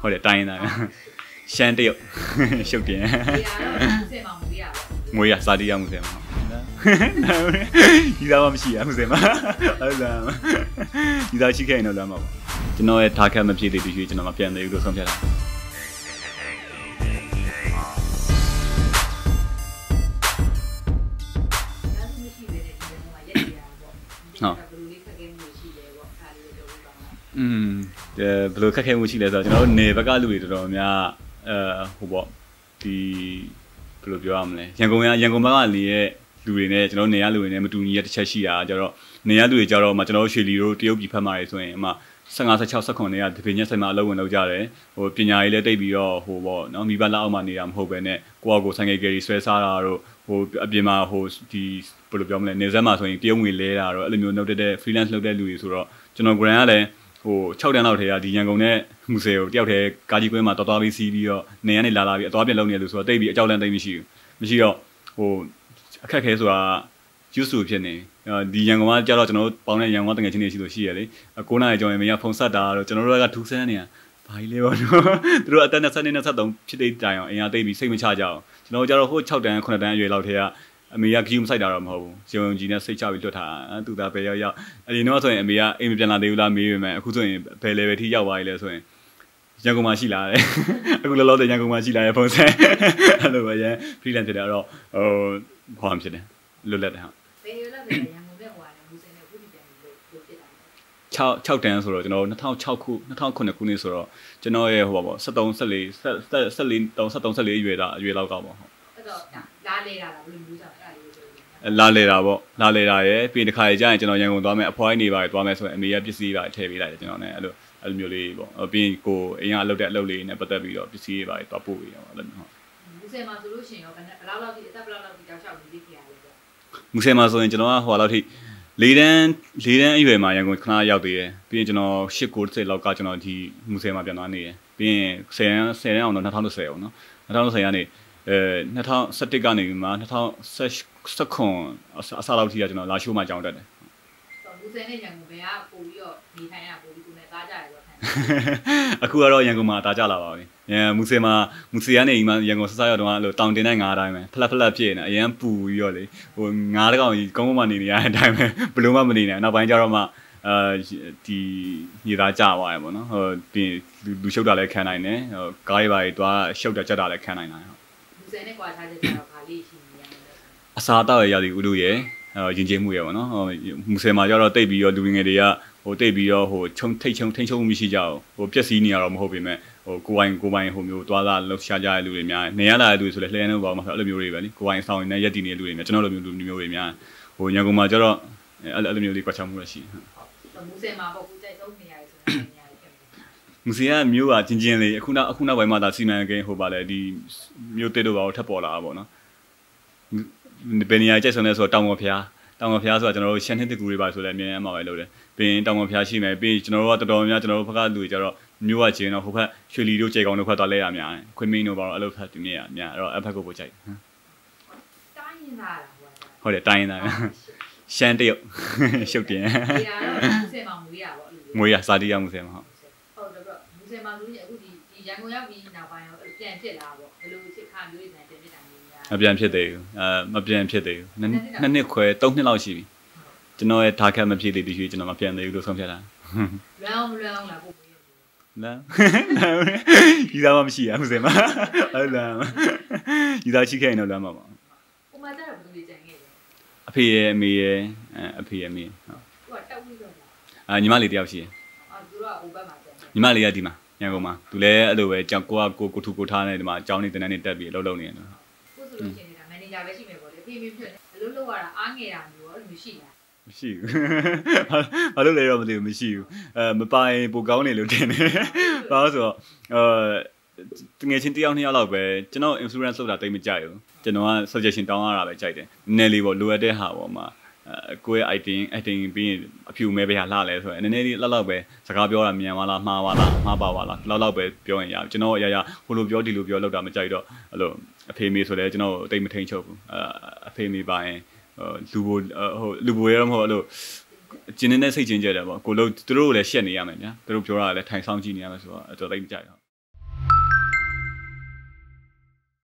ဟုတ်တယ်တိုင်းရင်းသားရှမ်းတရုတ်ရှုပ်တင်ဒီကတော့စင်မမူရပါမွေးရစာတီးရမှုစဲမှာဒီသားမှမရှိရမှုစဲမှာဟုတ်လားဒီသားရှိခဲ့ရင်တော့လမ်းမှာပေါ့ကျွန်တော်ရဲ့ target မဖြစ်သေးတဲ့ရွှေကျွန်တော်မပြန်သေးဘူးလို့ဆုံးဖြတ်တာဒါဆိုမရှိပဲတဲ့ อืมအဲဘယ်လိုခက်ခဲမှုရှိလဲဆိုတော့ကျွန်တော်တို့နေဘက်ကလူတွေတော်တော်များအဲဟိုပေါ့ဒီဘယ်လိုပြောရမလဲရန်ကုန်ရရန်ကုန်ဘက်ကလေရဲ့လူတွေနဲ့ကျွန်တော်နေရလူတွေနဲ့မတူညီတဲ့တစ်ချက်ရှိတာကြတော့နေရလူတွေကြတော့မှကျွန်တော်တို့ရွှေလီတို့တရုတ်ပြည်ဖက်မှာတွေဆိုရင်အမှ15 16 19နဲ့ကဒီပညာဆိုင်မှာအလုပ်ဝင်လုပ်ကြတယ်ဟိုပညာရေးလည်းတိတ်ပြီးတော့ဟိုပေါ့နော်မိဘလက်အောက်မှာနေတာမဟုတ်ပဲနဲ့ကိုယ့်အကိုဆိုင်ကယ်ကယ်ရီဆွဲစားတာတို့ဟိုအပြင်မှာဟိုဒီဘယ်လိုပြောမလဲနေဆက်မှာဆိုရင်တရုတ်ငွေလဲတာတော့အဲ့လိုမျိုးနှုတ်တဲ့ freelance လုပ်တဲ့လူတွေဆိုတော့ကျွန်တော် grant ကလည်းဟို 6တန်းလောက်ထဲကဒီရန်ကုန်နဲ့မူဆယ်ကိုတယောက်တည်းကာကြီးကွင်းမှာတော်တော်လေးစီးပြီးတော့နေရနေလာလာပြီးအသွားပြန်လုပ်နေတယ်လို့ဆိုတော့တိတ်ပြီးအကြောက်လန့်တိတ်မရှိဘူးမရှိတော့ဟိုအခက်ခဲဆိုတာ use to ဖြစ်နေဒီရန်ကုန်ကကြတော့ကျွန်တော်တို့ပေါင်းတဲ့ရန်ကုန်ကတငယ်ချင်းတွေရှိလို့ရှိရလေ9နာရီကျော်ရင်မင်းကဖုန်ဆက်တာတော့ကျွန်တော်တို့ကထူးဆန်းနေတာဘာကြီးလဲပေါ့နော်သူတို့အသက်20နဲ့23ဖြစ်တဲ့တိုင်အောင်အင်အားသိပြီးစိတ်မချကြအောင်ကျွန်တော်တို့ကြတော့ဟို6တန်း9တန်းအရွယ်လောက်ထဲက အမေကဂီယူမဆိုင်တာတော့မဟုတ်ဘူးဂျုံကြီးနဲ့စိတ်ချပြီးလွတ်ထားသူသားပဲရောက်ရောက်အရင်တော့ဆိုရင်အမေကအိမ်မပြန်လာသေးဘူးလားမေးပေမဲ့အခုဆိုရင်ဘယ် level ထိရောက်သွားပြီလဲဆိုရင်ရန်ကုန်မှာရှိလာတယ်အခုလောလောဆယ်ရန်ကုန်မှာရှိလာတဲ့ပုံစံအဲ့လိုပဲရန် freelance ဖြစ်တယ်အဲ့တော့ဟိုဘာမှဖြစ်တယ်လွတ်လပ်တယ်ဟာဘယ်လိုလဲဆိုရန်ကုန်နဲ့ဟိုကလည်းမူစင်နဲ့ခုဒီပြန်လို့လို့ဖြစ်တာ6 6တန်းဆိုတော့ကျွန်တော်2006ခု2009ခုနှစ်ဆိုတော့ကျွန်တော်ရဲ့ဟိုပါပေါ့73 74 74 73 74အရွယ်သားအရွယ်လောက်ကပေါ့ဟုတ်အဲ့တော့ လာလေတာလားဘယ်လိုမျိုးကြောင့်အဲ့ဒါလေးကိုပြောပြအဲလာလေတာပေါ့လာလေတာရယ်ပြီးတခါကြာရင်ကျွန်တော်ရန်ကုန်သွားမယ်အဖွားကြီးနေပါသွားမယ်ဆိုရင်အမေကပစ္စည်းပါထည့်ပေးလိုက်တယ်ကျွန်တော်နဲ့အဲ့လိုအဲ့လိုမျိုးလေးပေါ့ပြီးရင်ကိုအိမ်ကအလုပ်တဲ့အလုပ်လေးနဲ့ပတ်သက်ပြီးတော့ပစ္စည်းတွေပါသွားပို့ပေးတယ်ပေါ့အဲ့လိုမျိုးဟုတ်မူစင်မှာဆိုလို့ရှိရင်ရောဘယ်နဲ့ဘယ်လောက်လောက်ဒီအသက်ဘယ်လောက်လောက်ဒီတောက်လျှောက်ပြီးဖြစ်ရလဲပေါ့မူဆယ်မှာဆိုရင်ကျွန်တော်ကဟိုလောက်ထိလေးတန်းလေးတန်းအရွယ်မှာရန်ကုန်ခဏရောက်သေးတယ်ပြီးရင်ကျွန်တော်၈ကို30လောက်ကကျွန်တော်ဒီမူဆယ်မှာပြန်သွားနေတယ်ပြီးရင်10တန်း10တန်းအောင်တော့2020ပေါ့နော်2020ကနေ အဲ2017ကနေမှ2019အစလောက်ထိကကျွန်တော်လာရှိုးမှာကြောင်းတက်တယ်မူစင်နဲ့ရန်ကုန်ဘယ်ကပို့ပြီးတော့နေထိုင်ရပို့ပြီးကိုယ်နဲ့သားကြရတယ်ပေါ့ခံအခုကတော့ရန်ကုန်မှာတာကြလာပါပြီ။ရန်မူဆယ်မှာမူဆယ်ကနေဒီမှာရန်ကုန်ဆဆရောက်တော့အဲ့လိုတောင်တင်တဲ့ငါးအတိုင်းပဲဖလက်ဖလက်ဖြစ်နေအရန်ပူပြီးတော့လေဟိုငါးတကောင်ကြီးကုန်းပေါ်မှာနေနေရတဲ့အတိုင်းပဲဘယ်လိုမှမနေနိုင်နောက်ပိုင်းကျတော့မှအဲဒီညီသားကြသွားရပေါ့နော်ဟိုပြီးလူရှုပ်တာလည်းခံနိုင်တယ်ဟိုကားတွေပါတွေတွားရှုပ်တာကြက်တာလည်းခံနိုင်တယ်ဟုတ်မူ စင်နဲ့ကွာခြားချက်ကြတော့ခါလေးရှိနေရတယ်အစားအသောက်ရဲ့ရာသီဥတုရဲ့ဟိုယဉ်ကျေးမှုရဲ့ပေါ့နော်ဟိုမူဆယ်မှာကျတော့တိတ်ပြီးတော့လူငယ်တွေကဟိုတိတ်ပြီးတော့ဟိုချုံထိတ်ချုံထိန်ချုံမှုမရှိကြဘူးဟိုပျက်စီးနေရတော့မဟုတ်ပေမဲ့ဟိုကိုပိုင်ကိုပိုင်ဟိုမျိုးသွားလာလှုပ်ရှားကြတဲ့လူတွေများနေရလာတဲ့လူတွေဆိုလဲလှည့်နေတော့မှာဆိုအဲ့လိုမျိုးတွေပဲလीကိုပိုင်ဆောင်နေရက်တည်နေတဲ့လူတွေများကျွန်တော်လိုမျိုးလူမျိုးတွေများဟိုညကုန်မှာကျတော့အဲ့လိုမျိုးလေးကွာချမှုရရှိတယ်ဟုတ်မူစင်မှာပေါ့ကိုကြိုက်ဆုံးနေရတယ်ဆိုတော့နေရတယ်ဖြစ်တယ် မူဆယ်ကမျိုးကချင်းချင်းလေးအခုနောက်အခုနောက်ပိုင်းမှာဒါစီမံကိန်းဟိုပါလေဒီမျိုးတစ်တို့ပါတော့ထပ်ပေါ်လာတာပေါ့နော်ဘယ်နေရာကြိုက်ဆုံးလဲဆိုတော့တောင်ပေါ်ဖျားတောင်ပေါ်ဖျားဆိုတာကျွန်တော်တို့ရှန်နှစ်တကူတွေပါဆိုလဲအမြင်အမှာပဲလုပ်တယ်ပြီးရင်တောင်ပေါ်ဖျားရှိမယ်ပြီးရင်ကျွန်တော်တို့ကတော်တော်များကျွန်တော်တို့ဘက်ကလူတွေကျတော့မျိုးကချင်းတော့ဟိုဘက်ရွှေလီတို့ကြေကောင်တို့ဘက်သွားလဲရများတယ်ခွေမင်းတို့ပါတော့အဲ့လိုဖက်သူမြင်ရများအဲ့တော့အဖက်ကိုပို့ကြိုက်တိုင်းရင်လာတာဟိုကဟုတ်တယ်တိုင်းသားရှန်တရုတ်ရှုပ်တင်ဒီကတော့မူစင်မှာမူရပါအဲ့လိုငွေရစာတီးရမှုဆယ်မှာဟုတ်ဟုတ်တယ်တော့ မူစင်မှာဆိုရင်အခုဒီဒီရန်ကုန်ရောက်ပြီးနောက်ပိုင်းရောပြန်ဖြစ်လာပေါ့ဘယ်လိုချစ်ခါမျိုးတွေနဲ့ပြန်ဖြစ်တာမျိုးများမပြန်ဖြစ်သေးဘူးအဲမပြန်ဖြစ်သေးဘူးနှစ်နှစ်နှစ်ခွဲသုံးနှစ်လောက်ရှိပြီကျွန်တော်ရဲ့ target မဖြစ်သေးတဲ့ရွှေကျွန်တော်မပြန်သေးဘူးလို့ဆုံးဖြတ်တာလွမ်းအောင်မလွမ်းအောင်လာပို့ပေးရတယ်လာဒီသားမှမရှိရဘူးစင်မဟုတ်လားဒီသားရှိခဲ့ရင်တော့လမ်းမှာပါကိုမကြတော့ဘယ်လိုကြံခဲ့လဲအဖေရဲ့အမေရဲ့အဖေရဲ့အမေဟုတ်သူကတောက်ပြီးတော့လာအာညီမလေးတယောက်ရှိတယ်အော်သူတို့ကဟိုဘက်မှာကြံတယ်ညီမလေးကဒီမှာ ရန်ကုန်မှာသူလည်းအဲ့လိုပဲကြောင်ကိုကကိုကိုထူကိုထားနေဒီမှာအကြောင်းနေတန်းနေတက်ပြီးအလုပ်လုပ်နေတယ်ကိုဆိုလို့ရှိရင်ဒါမန်နေဂျာပဲရှိမယ်ပေါ့လေဖေးဖေးဖြစ်နေဘယ်လိုလုပ်ရတာအားငယ်တာမျိုးရောအဲ့လိုမျိုးရှိလားမရှိဘူးဘာလို့လဲတော့မသိဘူးမရှိဘူးအဲမပိုင်ပိုကောင်းနေလို့တင်တယ်ဘာလို့ဆိုတော့အဲငွေချင်းတယောက်နှစ်ယောက်လောက်ပဲကျွန်တော် influence လုပ်တာတိတ်မကြိုက်ဘူးကျွန်တော်က suggestion တောင်းရတာပဲကြိုက်တယ်နည်းနည်းလေးပေါ့လိုအပ်တဲ့ဟာပေါ့မှာအဲ ကိုယ့်ရဲ့ acting acting ပြီးရင်အဖြူမဲပဲဟာလှလဲဆိုရင်နည်းနည်းလေးလောက်လောက်ပဲစကားပြောတာမြန်ပါလားမှားပါလားမှားပါပါလားလောက်လောက်ပဲပြောရင်ရကျွန်တော်အရာရာဟိုလိုပြောဒီလိုပြောလောက်တာမကြိုက်တော့အဲ့လိုအဖေမေဆိုလဲကျွန်တော်အတိတ်မထိန်ချုပ်ဘူးအဲအဖေမေပါရင်လူဘိုဟိုလူဘိုရဲမဟုတ်အဲ့လိုကျင်းနေတဲ့စိတ်ချင်းကြတယ်ပေါ့ကိုလို့သူတို့ကိုလည်းရှက်နေရမယ်ညာသူတို့ပြောတာလည်းထိုင်ဆောင်ကြည့်နေရမယ်ဆိုတော့အဲ့တော့တိတ်မကြိုက်တော့